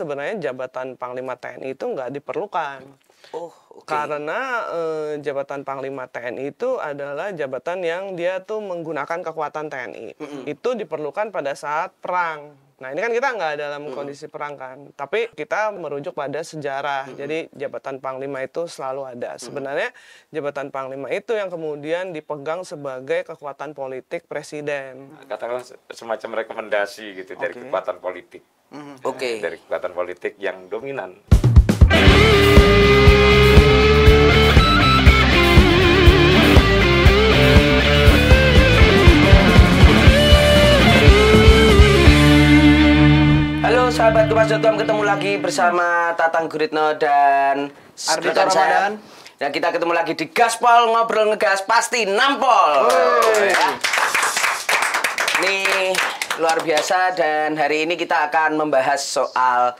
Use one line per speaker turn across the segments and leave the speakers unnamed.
sebenarnya jabatan Panglima TNI itu nggak diperlukan.
Oh, oke.
Karena eh, jabatan Panglima TNI itu adalah jabatan yang dia tuh menggunakan kekuatan TNI. Itu diperlukan pada saat perang. Nah ini kan kita nggak dalam kondisi perang kan, tapi kita merujuk pada sejarah. Jadi jabatan Panglima itu selalu ada. Sebenarnya jabatan Panglima itu yang kemudian dipegang sebagai kekuatan politik presiden.
katakanlah se- semacam rekomendasi gitu dari
Oke.
kekuatan politik
Oke.
dari kekuatan politik yang dominan
sahabat Kupas.com ketemu lagi bersama Tatang Guritno dan saya.
Ramadan.
Dan kita ketemu lagi di Gaspol ngobrol ngegas pasti nampol. Ya. Nih luar biasa dan hari ini kita akan membahas soal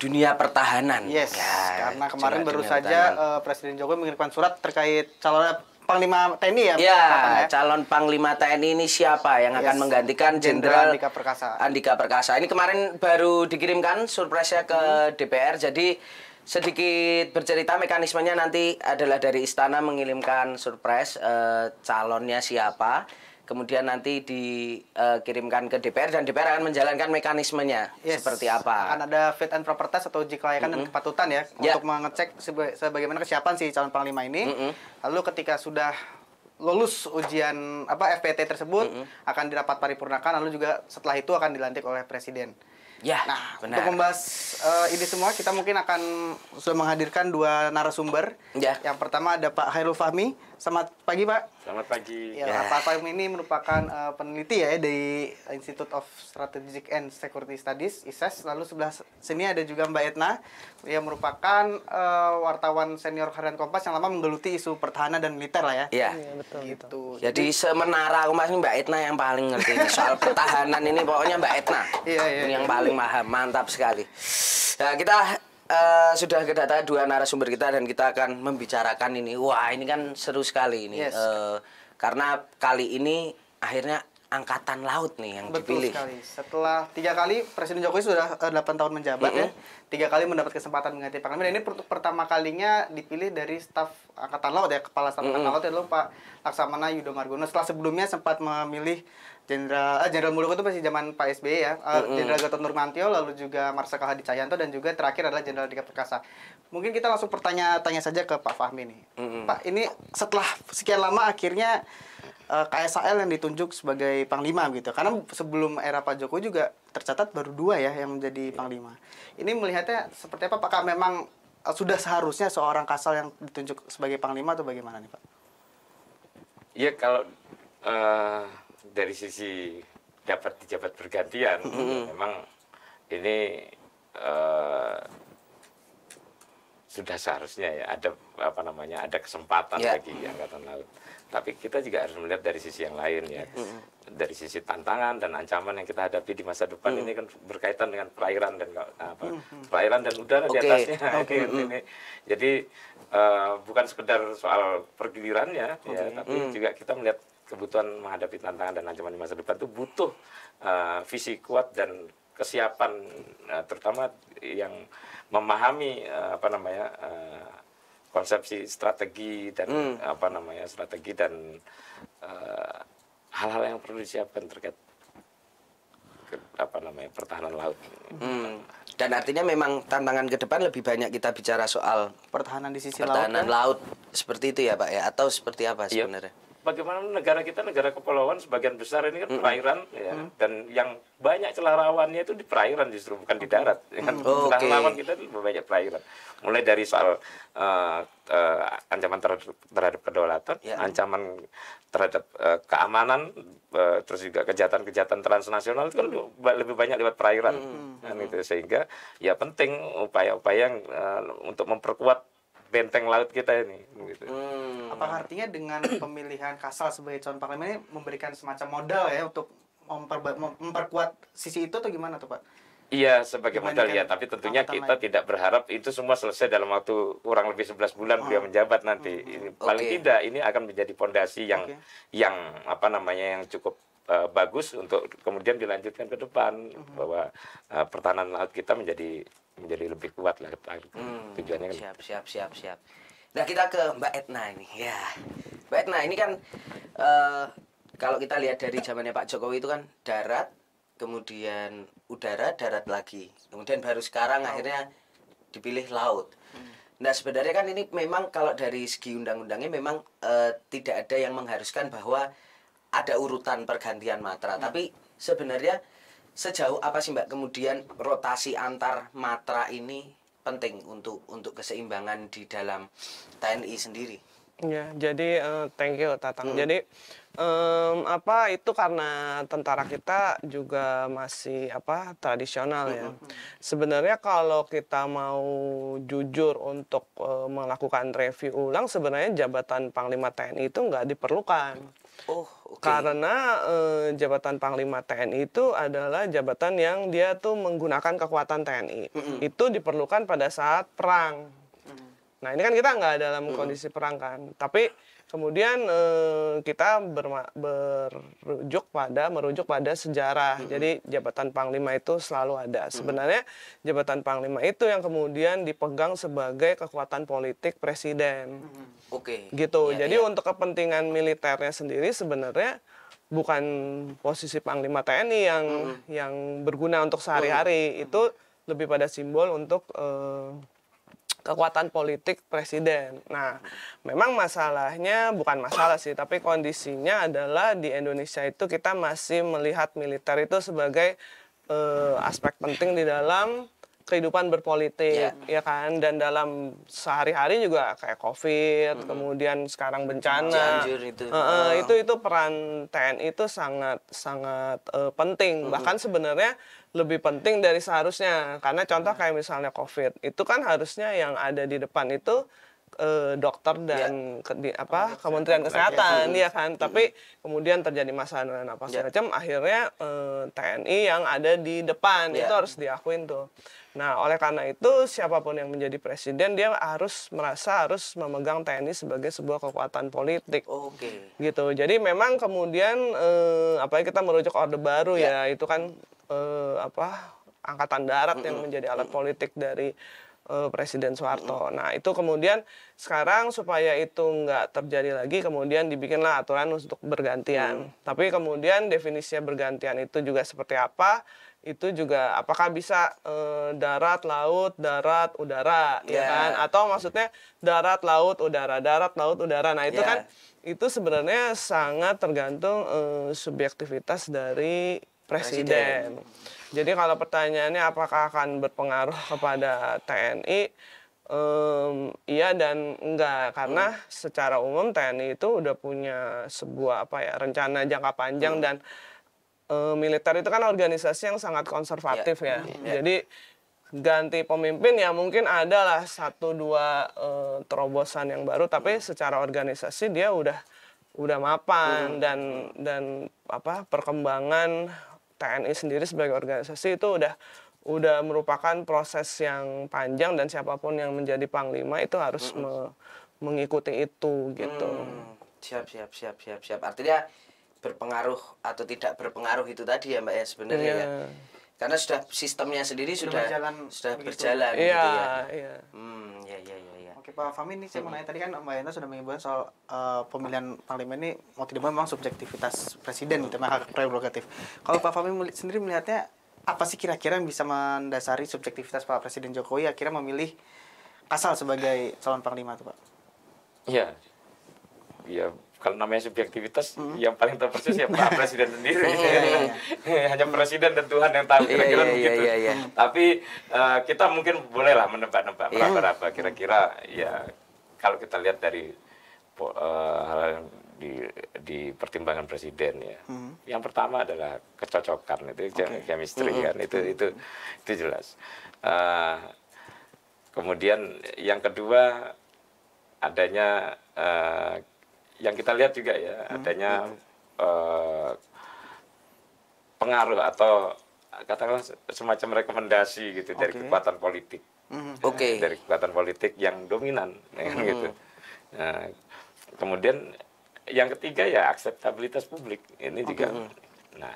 dunia pertahanan.
Yes,
Ya,
karena kemarin baru saja
pertahanan.
eh, Presiden Jokowi mengirimkan surat terkait calon Panglima TNI ya.
Ya,
Kapan ya?
calon Panglima TNI ini siapa yang akan
Yes.
menggantikan
Jenderal Andika Perkasa.
Andika Perkasa. Ini kemarin baru dikirimkan surprise-nya ke
Hmm.
DPR. Jadi sedikit bercerita mekanismenya nanti adalah dari istana mengirimkan surprise eh, calonnya siapa. Kemudian nanti dikirimkan ke DPR dan DPR akan menjalankan mekanismenya
Yes.
seperti apa.
Akan ada fit and proper test atau uji kelayakan dan kepatutan ya,
Ya.
untuk mengecek seba- sebagaimana kesiapan si calon panglima ini. Lalu ketika sudah lulus ujian apa FPT tersebut akan dirapat paripurnakan lalu juga setelah itu akan dilantik oleh presiden.
Ya,
Nah,
benar.
untuk membahas eh, ini semua kita mungkin akan sudah menghadirkan dua narasumber.
Ya.
Yang pertama ada Pak Hairul Fahmi. Selamat pagi, Pak.
selamat pagi
Ya, Pak Fahmi ini merupakan eh, peneliti ya dari Institute of Strategic and Security Studies (ISES). Lalu sebelah sini ada juga Mbak Etna yang merupakan eh, wartawan senior harian Kompas yang lama menggeluti isu pertahanan dan militer lah ya.
Iya.
Iya, betul,
Gitu.
betul.
Jadi semenara aku masih Mbak Etna yang paling ngerti ini. soal pertahanan ini pokoknya Mbak Etna.
Iya, iya,
Ini yang
iya.
paling paham, mantap sekali. Nah, kita eh, sudah kedatangan dua narasumber kita dan kita akan membicarakan ini. Wah, ini kan seru sekali ini.
Yes.
Eh, karena kali ini akhirnya angkatan laut nih yang
Betul
dipilih.
sekali. Setelah tiga kali Presiden Jokowi sudah eh, 8 tahun menjabat ya, tiga kali mendapat kesempatan mengganti Panglima. Dan ini per- pertama kalinya dipilih dari staf Angkatan Laut ya, Kepala Staf Angkatan Laut adalah Pak Laksamana Yudo Margono. Setelah sebelumnya sempat memilih Jenderal eh, Jenderal Muldoko itu masih zaman Pak SBY ya, Eh, Jenderal Gatot Nurmantio, lalu juga Marsikal Hadi Cahyanto dan juga terakhir adalah Jenderal Dika Perkasa. Mungkin kita langsung bertanya-tanya saja ke Pak Fahmi nih. Pak, ini setelah sekian lama akhirnya eh, KSAL yang ditunjuk sebagai panglima gitu. Karena sebelum era Pak Jokowi juga tercatat baru dua ya yang menjadi panglima. Ini melihatnya seperti apa? Apakah memang eh, sudah seharusnya seorang Kasal yang ditunjuk sebagai panglima atau bagaimana nih Pak?
Iya kalau eh, dari sisi dapat dijabat bergantian, memang ini eh, sudah seharusnya ya ada apa namanya ada kesempatan
Ya.
bagi angkatan laut. Tapi kita juga harus melihat dari sisi yang lain ya, dari sisi tantangan dan ancaman yang kita hadapi di masa depan ini kan berkaitan dengan perairan dan apa perairan dan udara di
Oke.
atasnya. Gitu ini. Jadi eh, bukan sekedar soal pergilirannya ya, tapi juga kita melihat kebutuhan menghadapi tantangan dan ancaman di masa depan itu butuh eh, visi kuat dan kesiapan eh, terutama yang memahami eh, apa namanya eh, konsepsi strategi dan apa namanya strategi dan eh, hal-hal yang perlu disiapkan terkait ke- apa namanya pertahanan laut.
Hmm. Dan artinya memang tantangan ke depan lebih banyak kita bicara soal
Pertahanan di sisi
pertahanan
laut. ya?
laut seperti itu ya, Pak ya atau seperti apa
Iya.
sebenarnya?
Bagaimana negara kita negara kepulauan sebagian besar ini kan perairan ya dan yang banyak celah rawannya itu di perairan justru bukan di darat. Ya kan?
Oh,
Celah rawan kita itu lebih banyak perairan. Mulai dari soal eh, eh, ancaman terhadap, terhadap kedaulatan,
Ya.
ancaman terhadap eh, keamanan, eh, terus juga kejahatan-kejahatan transnasional itu kan lebih- banyak lewat perairan. Kan itu sehingga ya penting upaya-upaya yang, eh, untuk memperkuat benteng laut kita ini gitu.
Hmm.
Apakah artinya dengan pemilihan Kasal sebagai calon panglima ini memberikan semacam modal ya untuk memperba- memperkuat sisi itu atau gimana tuh Pak?
Iya sebagai modal ya, tapi tentunya kita
lain.
tidak berharap itu semua selesai dalam waktu kurang lebih 11 bulan beliau menjabat nanti. Ini paling
Oke.
tidak ini akan menjadi pondasi yang
Oke.
yang apa namanya yang cukup uh, bagus untuk kemudian dilanjutkan ke depan bahwa uh, pertahanan laut kita menjadi menjadi lebih kuat lah
Hmm,
tujuannya kan
siap siap siap siap. Nah kita ke Mbak Etna ini. Ya Mbak Etna ini kan eh, kalau kita lihat dari zamannya Pak Jokowi itu kan darat kemudian udara darat lagi. Kemudian baru sekarang akhirnya dipilih laut. Nah sebenarnya kan ini memang kalau dari segi undang-undangnya memang eh, tidak ada yang mengharuskan bahwa ada urutan pergantian matra tapi sebenarnya sejauh apa sih Mbak kemudian rotasi antar matra ini penting untuk untuk keseimbangan di dalam TNI sendiri.
Ya, jadi eh, thank you Tatang. Jadi em, apa itu karena tentara kita juga masih apa tradisional ya. Sebenarnya kalau kita mau jujur untuk eh, melakukan review ulang, sebenarnya jabatan Panglima TNI itu nggak diperlukan.
Oh, oke.
Karena eh, jabatan Panglima TNI itu adalah jabatan yang dia tuh menggunakan kekuatan TNI. Itu diperlukan pada saat perang. Nah ini kan kita nggak dalam kondisi perang kan. Tapi kemudian eh, kita berma- berujuk pada merujuk pada sejarah. Jadi jabatan Panglima itu selalu ada. Sebenarnya jabatan Panglima itu yang kemudian dipegang sebagai kekuatan politik presiden
Oke.
gitu.
Iya,
Jadi
iya.
untuk kepentingan militernya sendiri sebenarnya bukan posisi panglima TNI yang yang berguna untuk sehari-hari itu lebih pada simbol untuk eh, kekuatan politik presiden. Nah, memang masalahnya bukan masalah sih, tapi kondisinya adalah di Indonesia itu kita masih melihat militer itu sebagai eh, aspek penting di dalam kehidupan berpolitik, ya kan? Dan dalam sehari-hari juga kayak COVID, kemudian sekarang bencana.
Cianjur itu.
Eh, eh, itu itu peran TNI itu sangat sangat eh, penting. Bahkan sebenarnya lebih penting dari seharusnya. Karena contoh kayak misalnya COVID, itu kan harusnya yang ada di depan itu eh, dokter dan ke- di- apa Kementerian Kesehatan ya kan. Tapi kemudian terjadi masalah dan apa segala macam, akhirnya eh, TNI yang ada di depan
Ya.
itu harus diakuin tuh. Nah, oleh karena itu siapa pun yang menjadi presiden dia harus merasa harus memegang TNI sebagai sebuah kekuatan politik
Oke.
gitu. Jadi memang kemudian eh, apa ya kita merujuk orde baru ya, itu kan eh, apa angkatan darat yang menjadi alat politik dari eh, Presiden Soeharto. Nah itu kemudian sekarang supaya itu nggak terjadi lagi kemudian dibikinlah aturan untuk bergantian. Tapi kemudian definisinya bergantian itu juga seperti apa? Itu juga apakah bisa eh, darat, laut, darat, udara, ya
Ya.
kan? Atau maksudnya darat, laut, udara, darat, laut, udara. Nah itu
Ya.
kan itu sebenarnya sangat tergantung eh, subjektivitas dari presiden. Jadi kalau pertanyaannya apakah akan berpengaruh kepada TNI, em, iya dan enggak. Karena secara umum TNI itu udah punya sebuah apa ya rencana jangka panjang dan eh, militer itu kan organisasi yang sangat konservatif ya. Jadi ganti pemimpin ya mungkin ada lah satu dua eh, terobosan yang baru tapi secara organisasi dia udah udah mapan dan dan apa perkembangan TNI sendiri sebagai organisasi itu udah udah merupakan proses yang panjang dan siapa pun yang menjadi panglima itu harus me- mengikuti itu gitu.
Hmm, siap siap siap siap siap. Artinya berpengaruh atau tidak berpengaruh itu tadi ya Mbak ya sebenarnya
Iya.
ya. Karena sudah sistemnya sendiri sudah
berjalan
sudah
begitu.
berjalan
Iya,
gitu ya.
iya.
Hmm, ya ya ya ya.
Oke Pak Fahmi ini saya mau nanya tadi kan Mbak Yana sudah menyebutkan soal eh, pemilihan panglima ini mau tidak mau memang subjektivitas presiden gitu, hak prerogatif. Kalau Pak Fahmi sendiri melihatnya apa sih kira-kira yang bisa mendasari subjektivitas Pak Presiden Jokowi akhirnya memilih Kasal sebagai calon panglima itu Pak?
Iya. Ya, kalau namanya subjektivitas, yang paling tahu persis ya Pak Presiden sendiri. Hanya Presiden dan Tuhan yang tahu
Iya,
kira-kira
iya,
begitu.
iya, iya.
Tapi eh, kita mungkin bolehlah menebak-nebak
Iya.
meraba-raba kira-kira ya kalau kita lihat dari po- eh, hal yang di di pertimbangan presiden ya. Yang pertama adalah kecocokan itu chemistry kan itu itu itu jelas. Eh, kemudian yang kedua adanya eh, yang kita lihat juga ya adanya eh, pengaruh atau katakanlah semacam rekomendasi gitu dari
Oke.
kekuatan politik
Oke.
dari kekuatan politik yang dominan ya kan gitu. Nah, kemudian yang ketiga ya akseptabilitas publik ini juga Nah,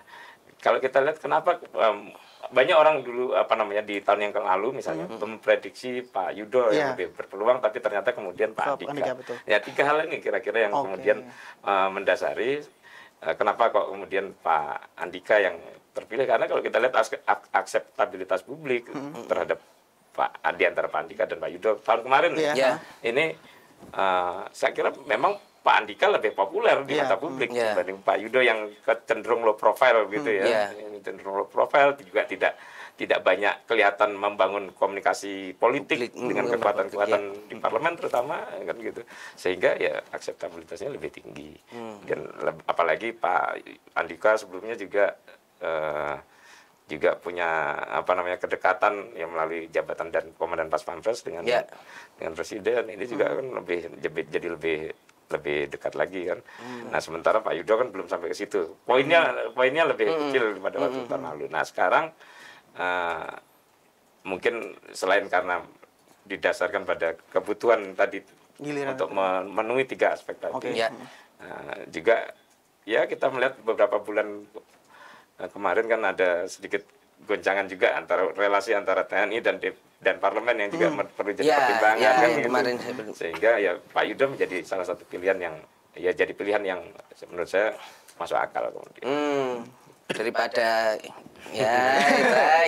kalau kita lihat kenapa em, banyak orang dulu apa namanya di tahun yang lalu misalnya memprediksi Pak Yudo
Iya.
yang lebih berpeluang tapi ternyata kemudian
Pak
Andika.
Andika, betul.
Ya tiga hal ini kira-kira yang
Oke.
kemudian eh, mendasari eh, kenapa kok kemudian Pak Andika yang terpilih karena kalau kita lihat as- ak- akseptabilitas publik terhadap Pak di antara Pak Andika dan Pak Yudo tahun kemarin
Iya.
Iya.
ini eh, saya kira memang Pak Andika lebih populer di
Iya,
mata publik
Iya.
dibanding Pak Yudo yang cenderung low profile gitu ya. Ini cenderung low profile juga tidak tidak banyak kelihatan membangun komunikasi politik
Publik, mm,
dengan kekuatan-kekuatan di parlemen terutama kan gitu. Sehingga ya akseptabilitasnya lebih tinggi. Dan leb- apalagi Pak Andika sebelumnya juga eh, juga punya apa namanya kedekatan yang melalui jabatan dan komandan pas pampres dengan
Ya.
dengan presiden ini juga kan lebih jadi lebih lebih dekat lagi kan. Nah sementara Pak Yudo kan belum sampai ke situ. Poinnya poinnya lebih kecil pada waktu tahun lalu. Nah sekarang eh, mungkin selain karena didasarkan pada kebutuhan tadi
Giliran.
untuk memenuhi tiga aspek tadi.
Oke.
Ya.
Nah, juga ya kita melihat beberapa bulan eh, kemarin kan ada sedikit goncangan juga antara relasi antara TNI dan dan parlemen yang juga mer- perlu jadi
Ya,
pertimbangan
ya,
kan
yang
gitu.
kemarin
sehingga ya Pak Yudo menjadi salah satu pilihan yang ya jadi pilihan yang menurut saya masuk akal kemudian.
Hmm, daripada ya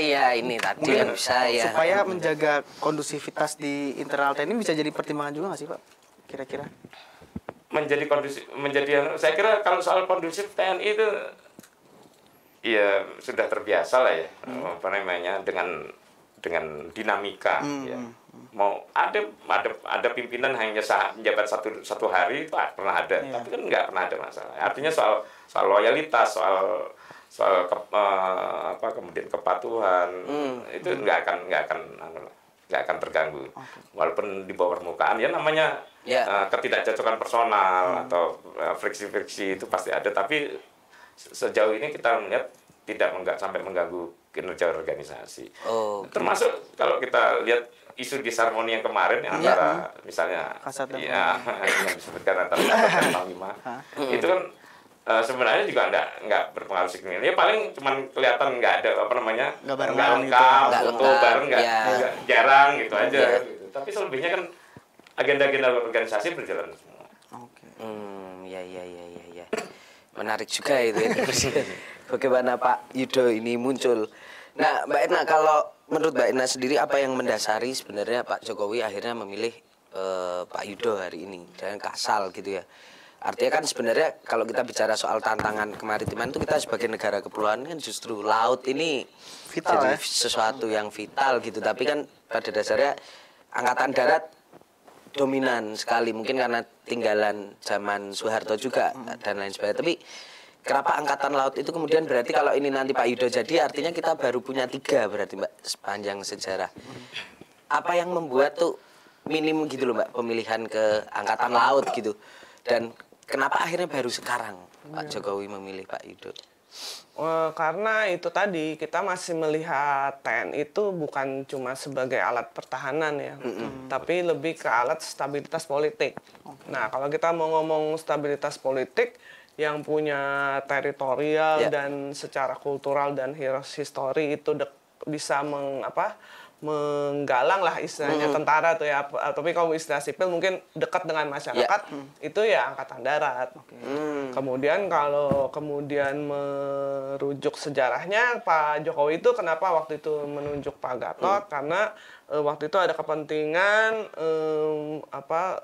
ya ini tadi yang bisa ya.
Supaya menjaga kondusivitas di internal TNI bisa jadi pertimbangan juga nggak sih Pak? Kira-kira?
menjadi kondusif menjadi saya kira kalau soal kondusif TNI itu ya sudah terbiasa lah ya apa namanya dengan dengan dinamika ya. mau ada ada ada pimpinan hanya sah, menjabat satu satu hari pak pernah ada tapi kan nggak pernah ada masalah. Artinya soal soal loyalitas soal soal ke- eh, apa kemudian kepatuhan itu nggak akan nggak akan anu lah, nggak akan terganggu. Walaupun di bawah permukaan ya namanya
Ya.
eh, ketidakcocokan personal atau eh, friksi-friksi itu pasti ada tapi sejauh ini kita melihat tidak menggak sampai mengganggu kinerja organisasi
Oh,
termasuk kalau kita lihat isu disharmoni yang kemarin yang antara misalnya
Kasat
ya yang disebutkan antara Kasat dan Panglima itu kan eh, sebenarnya juga enggak enggak berpengaruh signifikan ya paling cuman kelihatan enggak ada apa namanya
Nggak
enggak
gitu.
lengkap
Nggak
foto
lengkap,
bareng enggak,
ya.
enggak jarang gitu aja
Ya.
gitu. tapi selebihnya kan agenda-agenda organisasi berjalan semua
Oke.
Hmm, ya ya ya ya ya. Menarik juga itu ya. Bagaimana Pak Yudo ini muncul. Nah, Mbak Etna kalau menurut Mbak Etna sendiri apa yang mendasari sebenarnya Pak Jokowi akhirnya memilih eh, Pak Yudo hari ini dan kasal gitu ya. Artinya kan sebenarnya kalau kita bicara soal tantangan kemaritiman itu kita sebagai negara kepulauan kan justru laut ini
Vital,
jadi
ya?
sesuatu yang vital gitu. Tapi kan pada dasarnya angkatan darat dominan sekali. Mungkin karena tinggalan zaman Soeharto juga dan lain sebagainya. Tapi kenapa angkatan laut itu kemudian berarti kalau ini nanti Pak Yudo jadi artinya kita baru punya tiga berarti Mbak sepanjang sejarah. Apa yang membuat tuh minim gitu loh Mbak pemilihan ke angkatan laut gitu? Dan kenapa akhirnya baru sekarang Pak Jokowi memilih Pak Yudo
Eh, karena itu tadi kita masih melihat TNI itu bukan cuma sebagai alat pertahanan ya, tapi lebih ke alat stabilitas politik. Nah, kalau kita mau ngomong stabilitas politik yang punya teritorial
Ya.
dan secara kultural dan his- histori itu bisa meng apa menggalang lah istilahnya tentara tuh ya. Ap- tapi kalau istilah sipil mungkin dekat dengan masyarakat itu ya angkatan darat. Kemudian kalau kemudian merujuk sejarahnya Pak Jokowi itu kenapa waktu itu menunjuk Pak Gatot? Karena eh, waktu itu ada kepentingan em, apa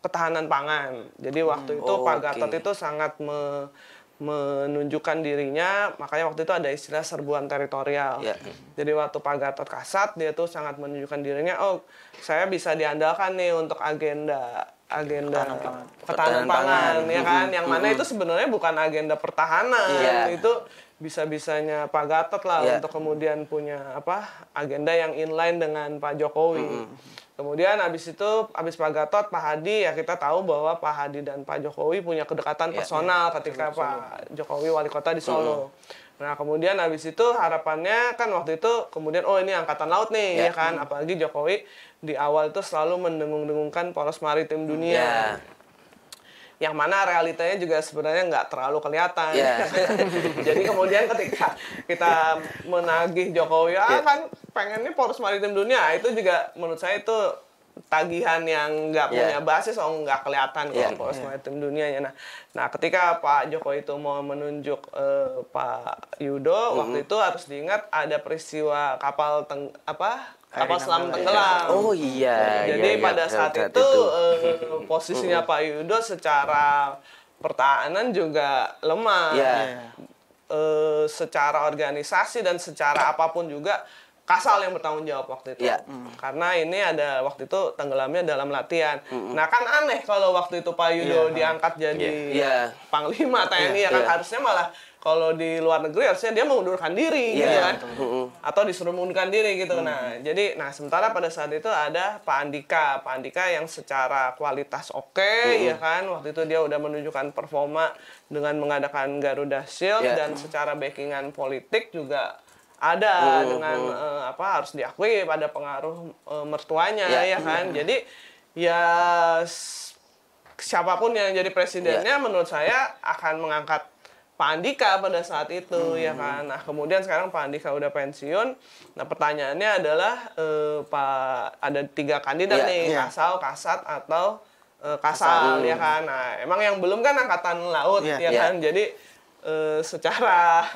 ketahanan pangan. Jadi waktu itu
Oh,
Pak
oke.
Gatot itu sangat me- menunjukkan dirinya makanya waktu itu ada istilah serbuan teritorial
Ya.
jadi waktu Pak Gatot Kasat dia tuh sangat menunjukkan dirinya oh saya bisa diandalkan nih untuk agenda agenda ketahanan
Ketahanan
pangan,
pangan.
ya kan yang mana itu sebenarnya bukan agenda pertahanan
Iya.
itu bisa-bisanya Pak Gatot lah
Iya.
untuk kemudian punya apa agenda yang inline dengan Pak Jokowi kemudian habis itu habis Pak Gatot Pak Hadi ya kita tahu bahwa Pak Hadi dan Pak Jokowi punya kedekatan
Iya.
personal ketika Pak Jokowi wali kota di Solo Nah kemudian habis itu harapannya kan waktu itu kemudian oh ini angkatan laut nih
Ya.
ya kan apalagi Jokowi di awal itu selalu mendengung-dengungkan poros maritim dunia.
ya
yang mana realitanya juga sebenarnya nggak terlalu kelihatan.
Iya.
Jadi kemudian ketika kita menagih Jokowi, ah
Iya.
kan pengennya poros maritim dunia, itu juga menurut saya itu tagihan yang nggak
Iya.
punya basis, oh nggak kelihatan
Iya.
kalau poros maritim dunianya. Nah, nah ketika Pak Jokowi itu mau menunjuk eh, Pak Yudo, waktu itu harus diingat ada peristiwa kapal teng apa kapal selam
Nanggala,
tenggelam.
Oh iya.
Jadi
iya, iya,
pada
betul,
saat itu,
itu.
eh, posisinya Pak Yudo secara pertahanan juga lemah.
Iya.
Eh, secara organisasi dan secara apa pun juga Kasal yang bertanggung jawab waktu itu.
Iya.
Karena ini ada waktu itu tenggelamnya dalam latihan. Nah kan aneh kalau waktu itu Pak Yudo diangkat jadi
Iya.
panglima TNI ya kan
Iya.
harusnya malah kalau di luar negeri harusnya dia mengundurkan diri gitu
Iya,
kan. Atau disuruh mengundurkan diri gitu. Nah, jadi nah sementara pada saat itu ada Pak Andika, Pak Andika yang secara kualitas oke ya kan. Waktu itu dia udah menunjukkan performa dengan mengadakan Garuda Shield
Iya.
dan secara backingan politik juga ada dengan eh, apa harus diakui pada pengaruh eh, mertuanya
Iya.
ya kan. Jadi ya siapa pun yang jadi presidennya menurut saya akan mengangkat Pak Andika pada saat itu ya kan. Nah kemudian sekarang Pak Andika udah pensiun. Nah pertanyaannya adalah eh, Pak ada tiga kandidat
Iya,
nih
iya.
Kasal, Kasat atau eh, Kasal ya kan. Nah emang yang belum kan angkatan laut
Iya.
ya
Iya.
kan. Jadi eh, secara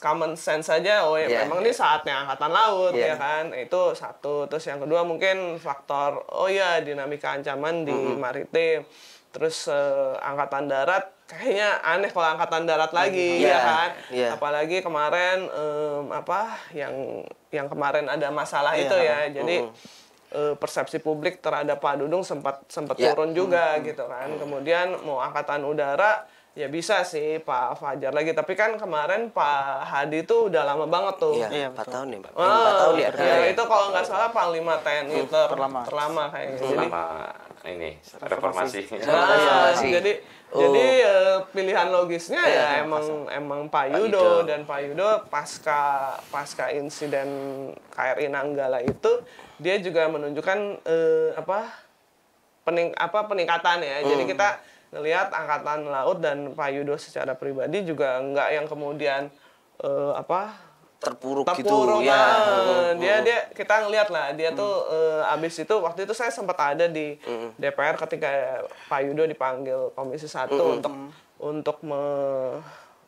common sense saja oh ya
Iya,
memang ini saatnya angkatan laut
Iya.
ya kan itu satu terus yang kedua mungkin faktor oh ya dinamika ancaman di maritim terus eh, angkatan darat kayaknya aneh kalau angkatan darat lagi
Iya,
ya kan
iya.
apalagi kemarin em, apa yang yang kemarin ada masalah
Iya.
itu ya jadi eh, persepsi publik terhadap Pak Dudung sempat sempat
Iya.
turun juga gitu kan kemudian mau angkatan udara ya bisa sih Pak Fajar lagi tapi kan kemarin Pak Hadi tuh udah lama banget tuh
Iya,
Iya,
empat tahun nih, Pak.
Ah,
Empat tahun ya.
ya, itu kalau nggak salah Panglima TNI ter
terlama.
terlama kayaknya. Jadi,
Selama ini reformasi.
nah,
Reformasi.
jadi
Oh.
jadi eh, pilihan logisnya ya emang emang Pak Yudo
Yudo.
dan Pak Yudo pasca pasca insiden KRI Nanggala itu dia juga menunjukkan eh, apa pening apa peningkatan ya. Jadi
Hmm.
kita ngelihat angkatan laut dan Pak Yudo secara pribadi juga nggak yang kemudian eh, apa
Terpuruk,
terpuruk
gitu. Ya.
ah. dia dia kita ngeliat lah dia tuh eh, abis itu waktu itu saya sempat ada di DPR ketika Pak Yudo dipanggil Komisi Satu untuk untuk me-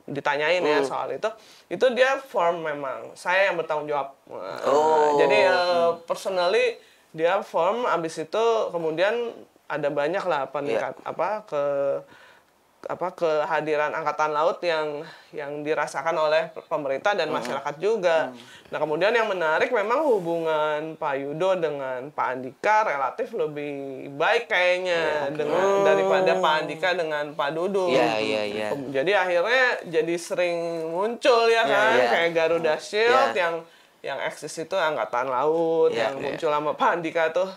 ditanyain ya soal itu itu dia firm memang saya yang bertanggung jawab Nah,
Oh.
jadi eh, personally dia firm abis itu kemudian ada banyak lah peningkat apa ke apa kehadiran angkatan laut yang yang dirasakan oleh pemerintah dan masyarakat juga. Nah kemudian yang menarik memang hubungan Pak Yudo dengan Pak Andika relatif lebih baik kayaknya dengan daripada Pak Andika dengan Pak Dudung.
Iya, iya, iya.
Jadi akhirnya jadi sering muncul ya kan
iya.
kayak Garuda Shield
Iya.
yang yang eksis itu angkatan laut
Iya,
yang
iya.
muncul sama Pak Andika tuh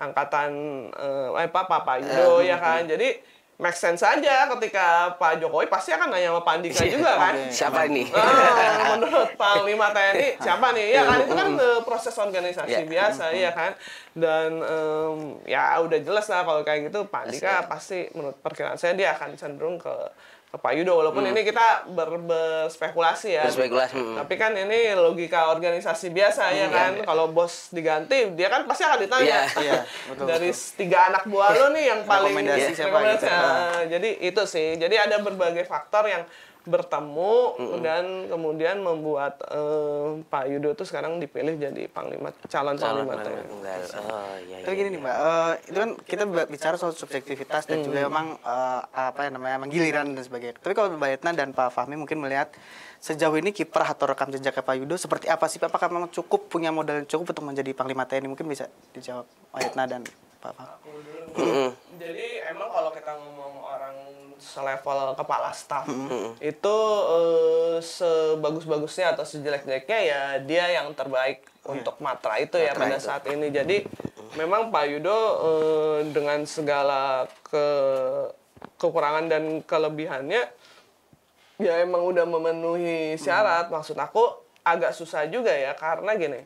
angkatan eh eh, apa Pak Yudo ya kan. Jadi make sense aja ketika Pak Jokowi pasti akan nanya sama Pak Andika juga kan.
Siapa ini?
Ah, menurut Panglima TNI siapa nih? Ya kan itu kan eh, proses organisasi
Iya.
biasa ya kan. Dan em, ya udah jelas lah kalau kayak gitu Pak Andika pasti menurut perkiraan saya dia akan cenderung ke Pak Yudo walaupun ini kita ber, berspekulasi ya.
Berspekulasi, mm.
Tapi kan ini logika organisasi biasa ya kan. Kalau bos diganti dia kan pasti akan ditanya.
Iya,
iya, betul,
Dari tiga anak buah lo nih yang paling
Rekomendasi siapa
rekomendasi.
gitu.
Ah, jadi itu sih. Jadi ada berbagai faktor yang bertemu dan kemudian membuat eh, Pak Yudo tuh sekarang dipilih jadi panglima calon panglima
tunggal. Oh, iya, iya.
Tapi gini nih mbak, eh, itu kan kita bicara soal subjektivitas dan juga memang eh, apa yang namanya menggiliran dan sebagainya. Tapi kalau Mbak Yetna dan Pak Fahmi mungkin melihat sejauh ini kiprah atau rekam jejaknya Pak Yudo seperti apa sih? Apakah memang cukup punya modal yang cukup untuk menjadi Panglima TNI? Mungkin bisa dijawab Mbak Yetna dan Pak Fahmi.
Jadi emang kalau kita ngomong orang selevel kepala staf itu eh, sebagus-bagusnya atau sejelek-jeleknya ya dia yang terbaik untuk matra itu ya pada saat ini. Jadi memang Pak Yudo eh, dengan segala ke kekurangan dan kelebihannya ya emang udah memenuhi syarat. Maksud aku agak susah juga ya karena gini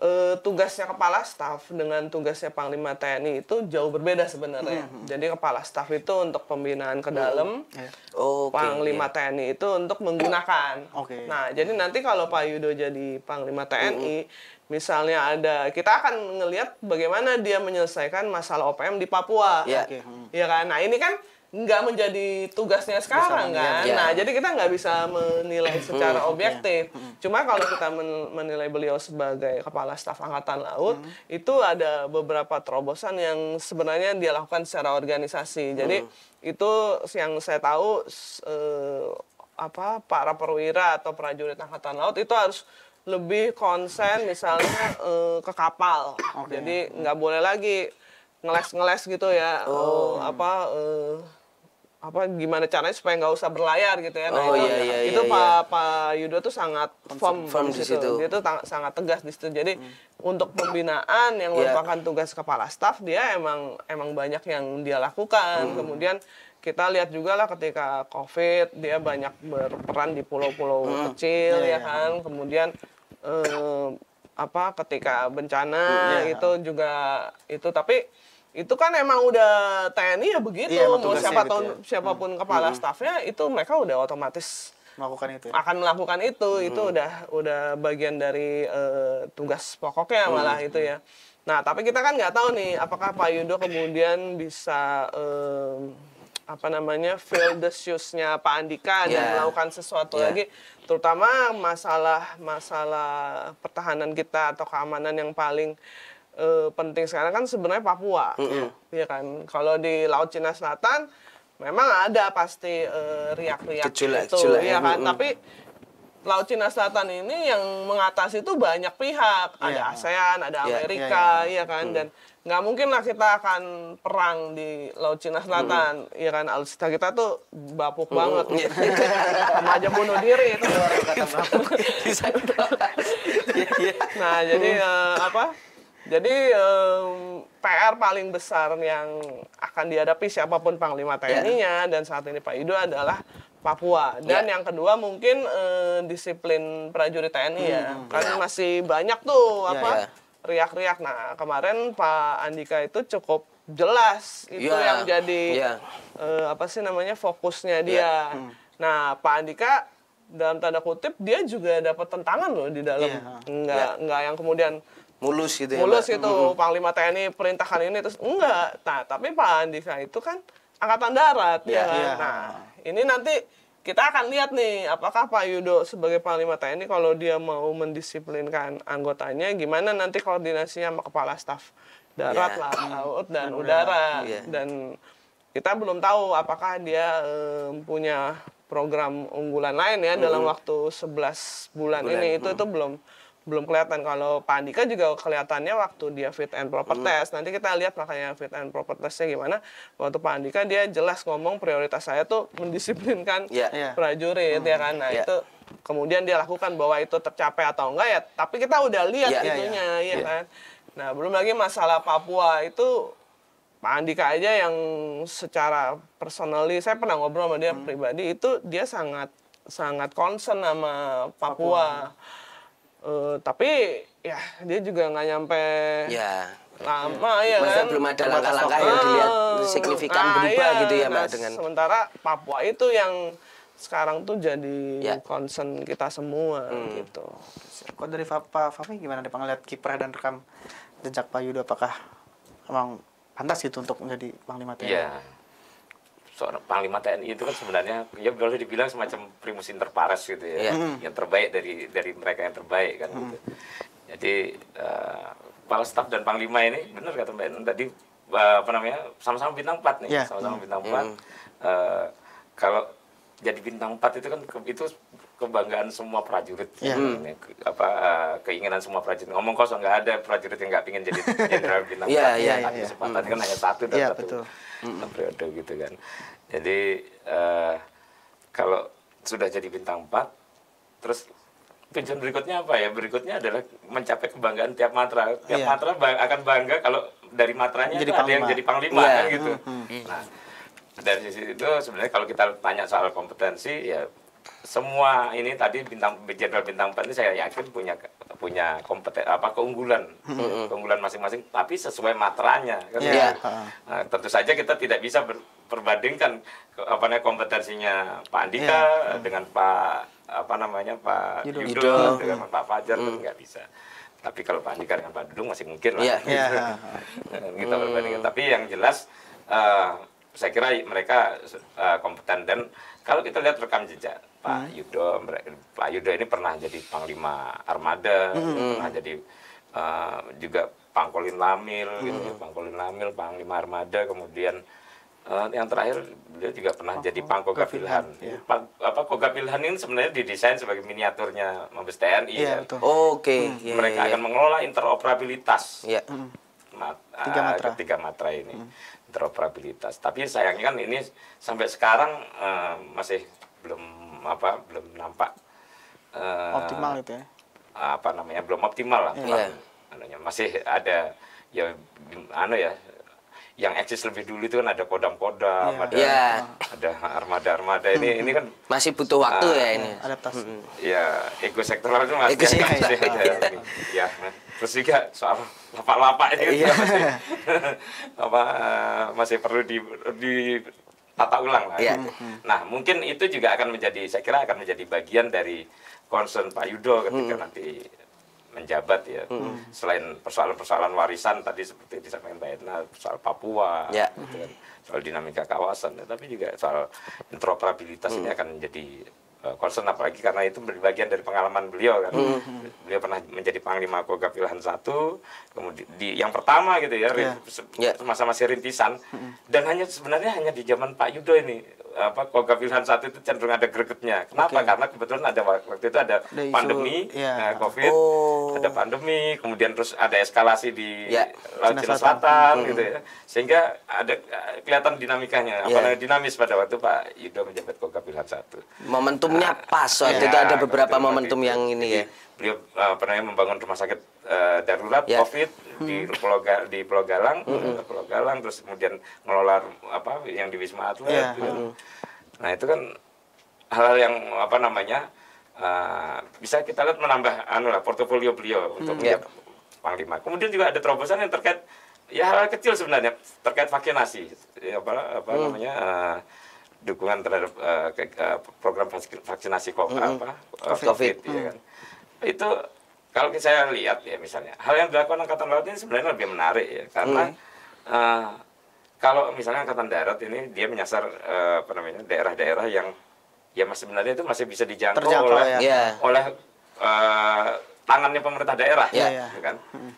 eh, tugasnya kepala staf dengan tugasnya panglima TNI itu jauh berbeda sebenarnya. Jadi kepala staf itu untuk pembinaan ke dalam,
Iya.
Oke.
panglima TNI itu untuk menggunakan.
Oke.
Nah, jadi nanti kalau Pak Yudo jadi panglima TNI, misalnya ada kita akan ngelihat bagaimana dia menyelesaikan masalah OPM di Papua.
Iya.
Oke, hmm.
Iya kan? Nah, ini kan nggak menjadi tugasnya sekarang kan.
Iya.
Nah, jadi kita nggak bisa menilai secara
Iya.
objektif. Cuma kalau kita men- menilai beliau sebagai kepala staf angkatan laut,
Hmm.
itu ada beberapa terobosan yang sebenarnya dia lakukan secara organisasi. Jadi
Hmm.
itu yang saya tahu eh, apa para perwira atau prajurit angkatan laut itu harus lebih konsen misalnya eh, ke kapal.
Oke.
Jadi nggak boleh lagi ngeles-ngeles gitu ya. Eh, apa eh, apa gimana caranya supaya nggak usah berlayar gitu ya. Nah,
Oh,
itu,
iya, iya,
itu
iya,
Pak Pak Yudo tuh sangat firm,
firm di situ.
Dia tuh sangat tegas di situ. Jadi untuk pembinaan yang
Iya.
merupakan tugas kepala staf dia emang emang banyak yang dia lakukan. Kemudian kita lihat juga lah ketika COVID dia banyak berperan di pulau-pulau kecil
Iya,
ya
iya.
kan. Kemudian eh, apa ketika bencana
Iya.
itu juga itu tapi itu kan emang udah TNI ya begitu.
Iya,
mau siapa
gitu.
tahun
ya.
siapa pun kepala stafnya itu mereka udah otomatis
melakukan itu ya.
akan melakukan itu. Itu udah udah bagian dari eh, tugas pokoknya malah itu ya. Nah tapi kita kan nggak tahu nih apakah Pak Yudo kemudian bisa em, apa namanya fill the shoes-nya Pak Andika dan
Yeah.
melakukan sesuatu
Yeah.
lagi. Terutama masalah masalah pertahanan kita atau keamanan yang paling eh, penting sekarang kan sebenarnya Papua. Ya kan? Kalau di Laut Cina Selatan memang ada pasti eh, riak-riak itu
gejolak
ya.
Ya,
kan?
Mm-mm.
tapi Laut Cina Selatan ini yang mengatasi itu banyak pihak. Ada
Iya.
ASEAN ada
Iya,
Amerika
iya,
ya kan? Dan nggak mungkin lah kita akan perang di Laut Cina Selatan. Ya kan? Alutsista kita tuh bapuk banget. Sama aja bunuh diri itu.
Iya.
Nah, jadi eh, apa? Jadi em, PR paling besar yang akan dihadapi siapa pun panglima TNI-nya dan saat ini Pak Yudo adalah Papua. Dan
Ya.
yang kedua mungkin eh, disiplin prajurit TNI ya. Kan masih banyak tuh
Ya,
apa?
ya.
riak-riak. Nah, kemarin Pak Andika itu cukup jelas itu
Ya,
yang jadi
ya.
eh, apa sih namanya fokusnya dia. Nah, Pak Andika dalam tanda kutip dia juga dapat tentangan loh di dalam
Iya.
nggak nggak yang kemudian
mulus gitu ya
mulus
Mbak?
itu Panglima TNI perintahkan ini terus enggak. Nah, tapi Pak Andika itu kan angkatan darat
Iya,
ya. kan?
iya.
Nah, ini nanti kita akan lihat nih apakah Pak Yudo sebagai Panglima TNI kalau dia mau mendisiplinkan anggotanya gimana nanti koordinasinya sama kepala staf darat,
Iya.
lah, laut dan udara
Iya.
dan kita belum tahu apakah dia em, punya program unggulan lain ya dalam waktu 11 bulan,
Bulan,
ini itu itu belum belum kelihatan. Kalau Pak Andika juga kelihatannya waktu dia fit and proper test nanti kita lihat makanya fit and proper testnya gimana. Waktu Pak Andika dia jelas ngomong prioritas saya tuh mendisiplinkan
Iya.
Iya.
prajurit ya kan? Nah
Iya.
itu kemudian dia lakukan bahwa itu tercapai atau enggak ya tapi kita udah lihat
Iya, iya,
itunya ya
Iya.
kan? Nah belum lagi masalah Papua itu Pak Andika aja yang secara personally saya pernah ngobrol sama dia pribadi itu dia sangat sangat concern sama Papua, Eh, tapi ya dia juga nggak nyampe
ya
lama ya
Masa
kan
belum ada langkah-langkah yang dilihat signifikan
Nah,
berubah
iya.
gitu ya Mbak
Nah,
dengan
sementara Papua itu yang sekarang tuh jadi
Ya. Hmm.
concern kita semua gitu
Kok dari Pak Fahmi gimana deh ngeliat kiprah dan rekam jejak Pak Yudo apakah emang pantas gitu untuk menjadi panglima TNI?
Iya. Seorang panglima TNI itu kan sebenarnya ya boleh dibilang semacam primus inter pares gitu ya.
Iya.
Yang terbaik dari dari mereka yang terbaik kan gitu. Jadi eh, kepala staf dan panglima ini benar kata Mbak Enen tadi eh, apa namanya? sama-sama bintang 4 nih,
Iya.
sama-sama bintang 4. Eh, kalau jadi bintang 4 itu kan itu kebanggaan semua prajurit
Iya.
Ini ke- apa eh, keinginan semua prajurit ngomong kosong nggak ada prajurit yang nggak pingin jadi jenderal bintang
Iya,
4
iya,
Nah,
iya.
kesempatan kan hanya satu dan
Iya,
satu
betul.
satu periode gitu kan. Jadi eh, kalau sudah jadi bintang 4 terus tujuan berikutnya apa ya? Berikutnya adalah mencapai kebanggaan tiap matra. Tiap
Iya.
matra bang- akan bangga kalau dari matranya
Jadi
ada yang jadi panglima
Iya.
kan gitu. Nah, dari sisi itu sebenarnya kalau kita tanya soal kompetensi ya semua ini tadi bintang jenderal bintang 4 ini saya yakin punya punya kompeten apa keunggulan keunggulan masing-masing tapi sesuai matranya kan
Iya.
gitu. Nah, tentu saja kita tidak bisa ber- perbandingkan apa namanya kompetensinya Pak Andika dengan Pak apa namanya Pak
Yudo.
Yudo,
Yudo.
dengan Pak Fajar kan nggak bisa tapi kalau Pak Andika dengan Pak Dudung masih mungkin lah
Iya.
Iya.
kita perbandingkan. Tapi yang jelas eh, saya kira mereka eh, kompeten dan kalau kita lihat rekam jejak Pak Yudo, mere- Pak Yudo ini pernah jadi Panglima Armada, pernah jadi eh, juga Pangkolin Lamil, gitu, ya, Pangkolin Lamil, Panglima Armada, kemudian eh, yang terakhir beliau juga pernah jadi Pangkogapilhan. Pang- apa Kogapilhan ini sebenarnya didesain sebagai miniaturnya Mabes TNI.
Iya,
kan.
betul.
Oke, iya,
Mereka
iya,
akan mengelola interoperabilitas
iya.
mat-
Tiga
ah,
matra.
ketiga matra ini interoperabilitas tapi sayangnya kan ini sampai sekarang eh, masih belum apa belum nampak eh,
Optimal itu ya.
apa namanya belum optimal lah
Iya.
anunya. masih ada ya anu ya yang eksis lebih dulu itu kan ada kodam-kodam
Iya.
ada
Iya.
ada armada-armada ini ini kan
Masih butuh waktu
Ah.
ya ini.
Adaptasi.
ya ego sektoral itu masih
Ego sektoral.
masih ya nah. terus juga soal lapak-lapak ini
Iya.
kan masih apa eh, masih perlu di di tata ulang lah
Iya.
nah mungkin itu juga akan menjadi saya kira akan menjadi bagian dari concern Pak Yudo ketika nanti menjabat ya. Selain persoalan-persoalan warisan tadi seperti disampaikan Mbak Edna soal Papua
Ya.
gitu kan, soal dinamika kawasan ya, tapi juga soal interoperabilitas ini akan menjadi uh, concern apalagi karena itu bagian dari pengalaman beliau kan. Beliau pernah menjadi panglima Kogapilhan satu kemudian di yang pertama gitu ya
Ya.
Ya.
masa masih rintisan dan hanya sebenarnya hanya di zaman Pak Yudo ini apa Kogapilhan satu itu cenderung ada gregetnya kenapa karena kebetulan ada waktu itu ada,
Ada isu,
pandemi
ya.
nah, covid
Oh.
ada pandemi kemudian terus ada eskalasi di
Ya.
Laut
Cina
Cina
Selatan.
Selatan gitu ya. Sehingga ada uh, kelihatan dinamikanya, apa
Ya.
namanya dinamis pada waktu Pak Yudo menjabat Kogapilhan satu.
Momentumnya pas waktu
Ya,
itu ada beberapa momentum
itu.
yang ini ya.
Beliau uh, pernah membangun rumah sakit uh, darurat
Ya.
COVID di Pulau Ga- di Pulau Galang, Pulau Galang terus kemudian ngelola apa yang di Wisma Atlet.
Ya.
gitu kan. Nah, itu kan hal-hal yang apa namanya uh, bisa kita lihat menambah anu lah portofolio beliau untuk
Ya.
menjadi panglima. Kemudian juga ada terobosan yang terkait ya hal, -hal kecil sebenarnya terkait vaksinasi ya, apa apa namanya uh, dukungan terhadap uh, ke- uh, program vaksi- vaksinasi kok apa uh,
Covid.
COVID, ya kan. Itu kalau saya lihat ya misalnya hal yang dilakukan angkatan laut ini sebenarnya lebih menarik ya karena uh, kalau misalnya angkatan darat ini dia menyasar uh, apa namanya daerah-daerah yang ya mas sebenarnya itu masih bisa dijangkau
Terjangkau,
oleh
ya.
Iya.
oleh uh, tangannya pemerintah daerah
Iya.
gitu kan.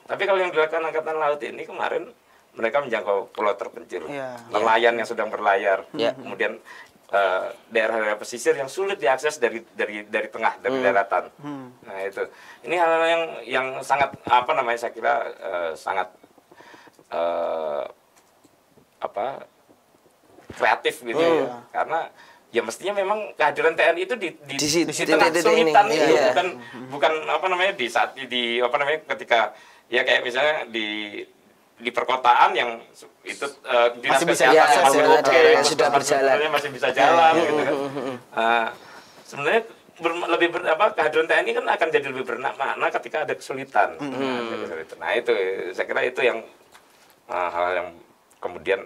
Tapi kalau yang dilakukan angkatan laut ini kemarin mereka menjangkau pulau terpencil,
Iya.
nelayan yang sedang berlayar,
Iya.
kemudian uh, daerah-daerah pesisir yang sulit diakses dari dari dari tengah dari daratan. Nah itu, ini hal-hal yang yang sangat apa namanya saya kira uh, sangat uh, apa kreatif gitu ya, karena ya mestinya memang kehadiran TNI itu di di,
Di
di
di
tengah
titik-titik ini,
kesulitan itu
iya.
bukan bukan apa namanya di saat di apa namanya ketika ya kayak misalnya di di perkotaan yang itu dinas
Masih bisa
kesehatan
diakses
yang masih
ya,
oke,
daerah yang
masih-
sudah
masih-
berjalan.
masih bisa jalan gitu kan. Ah, sebenarnya ber- lebih ber, apa kehadiran TNI kan akan jadi lebih bermakna ketika ada kesulitan. Nah, ada kesulitan. Nah, itu saya kira itu yang ah, hal yang kemudian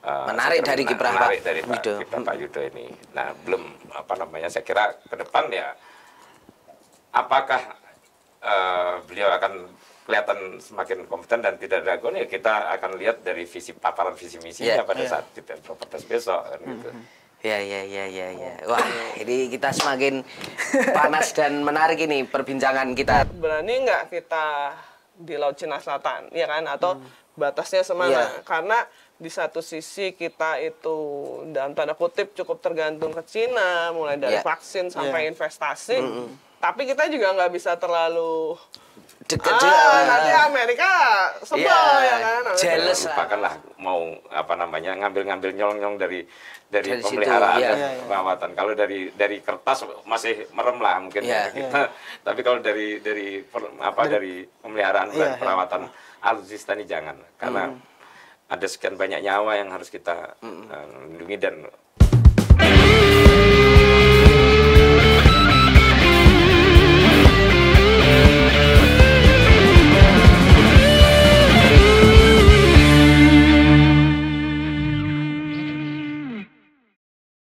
ah,
Menarik dari kiprah
menarik
Pak
dari Pak,
Yudo.
kiprah Pak Yudo ini. Nah, belum apa namanya saya kira ke depan ya apakah eh, beliau akan kelihatan semakin kompeten dan tidak ragu ya kita akan lihat dari visi paparan visi misinya
Iya.
pada
Iya.
saat fit and proper test besok kan gitu.
Ya, ya, ya, ya, ya. Wah, ini kita semakin panas dan menarik ini perbincangan kita.
berani nggak kita di Laut Cina Selatan, ya kan? Atau batasnya semana?
Iya.
Karena di satu sisi kita itu dalam tanda kutip cukup tergantung ke Cina, mulai dari
Iya.
vaksin sampai
Iya.
investasi. Tapi kita juga nggak bisa terlalu
Deket
ah, nanti Amerika sebel
Iya,
ya kan?
jealous. lah.
lupakanlah mau apa namanya ngambil-ngambil nyolong-nyolong dari dari,
Dari situ,
pemeliharaan
iya.
dan
Iya, iya.
perawatan. Kalau dari dari kertas masih merem lah mungkin
Iya.
ya kita. Tapi kalau dari dari per- apa dari, pemeliharaan
Iya,
dan
iya.
perawatan alutsista ini jangan karena ada sekian banyak nyawa yang harus kita uh, lindungi dan